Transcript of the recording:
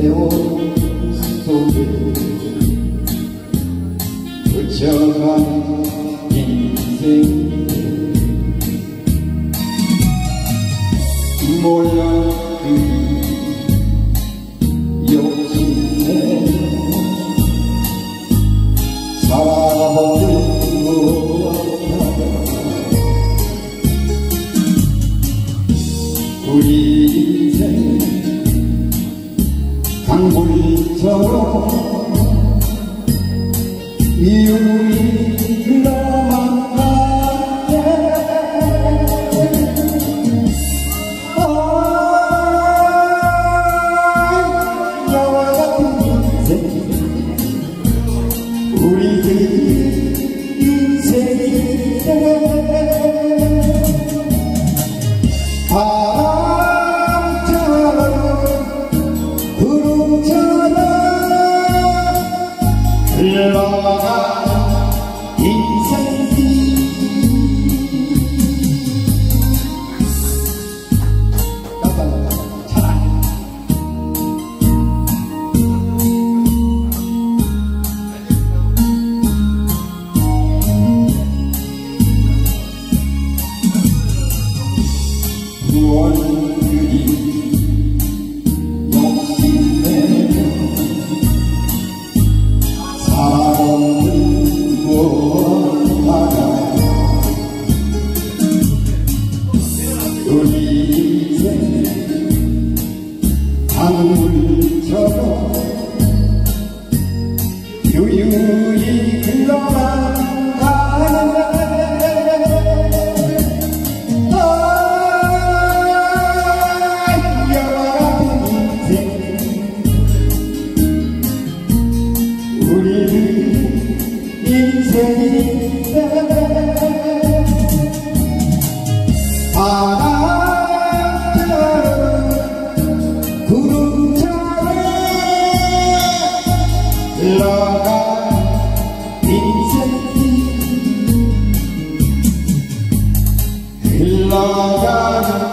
세월 속에 거쳐간 인생 몰라 그 욕심에 사랑 강물처럼 이유리 너만 흘러가 인생이 무언들이 강물처럼 유유히 흘러간다 우리는 인생인데 God.